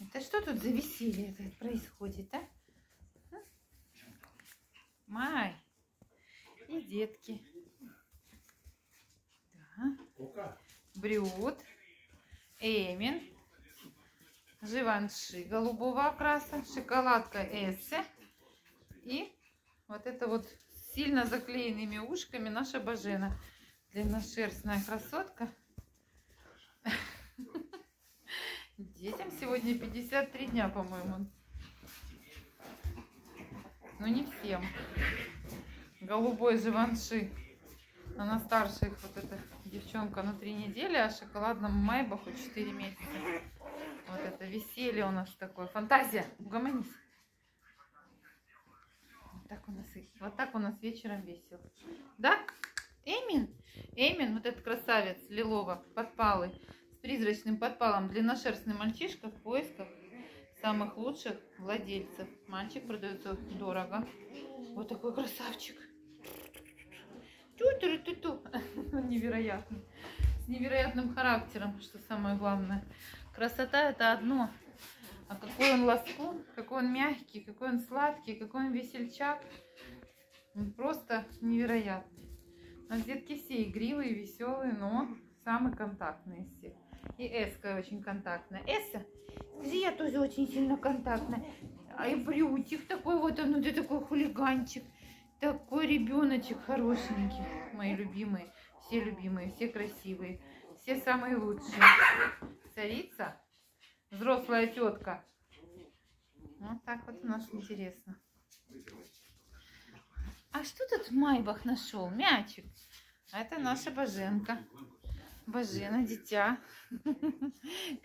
Это что тут за веселье происходит, а? а? Май и детки. Да. Брюд, Эмин, Живанши голубого окраса, шоколадка Эссе и вот это вот сильно заклеенными ушками наша Бажена. Длинношерстная красотка. Детям сегодня 53 дня, по-моему. Но не всем. Голубой живанши. Она старшая вот эта девчонка на 3 недели, а шоколадному майбаху 4 месяца. Вот это веселье у нас такое. Фантазия. Угомонись. Вот так у нас, вот так у нас вечером весело. Да? Эмин? Эмин, вот этот красавец лилово, подпалый призрачным подпалом длинношерстный мальчишка в поисках самых лучших владельцев. Мальчик продается дорого. Вот такой красавчик. Ту-ту-ту-ту. Невероятный. С невероятным характером, что самое главное. Красота это одно. А какой он ласкун, какой он мягкий, какой он сладкий, какой он весельчак. Он просто невероятный. У детки все игривые, веселые, но самый контактный из всех. И Эска очень контактная. Эса, скажи, я тоже очень сильно контактная. А и Брютик такой вот, он, ты такой хулиганчик. Такой ребеночек хорошенький. Мои любимые, все любимые, все красивые, все самые лучшие. Царица, взрослая тетка. Вот так вот у нас интересно. А что тут Майбах нашел? Мячик. А это наша Боженка. Божена, дитя.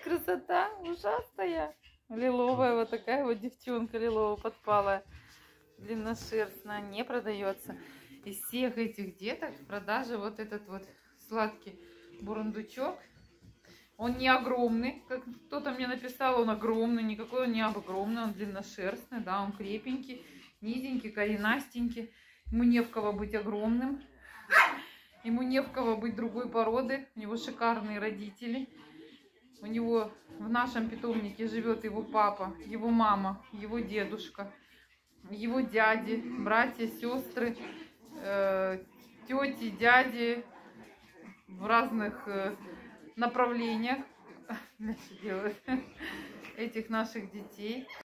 Красота ужасная. Лиловая вот такая вот девчонка лиловая подпалая. Длинношерстная. Не продается. Из всех этих деток в продаже вот этот вот сладкий бурундучок. Он не огромный, как кто-то мне написал, он огромный. Никакой он не огромный, он длинношерстный, да, он крепенький, низенький, коренастенький. Ему не в кого быть огромным. Ему не в кого быть другой породы. У него шикарные родители. У него в нашем питомнике живет его папа, его мама, его дедушка, его дяди, братья, сестры, э, тети, дяди в разных э, направлениях этих наших детей.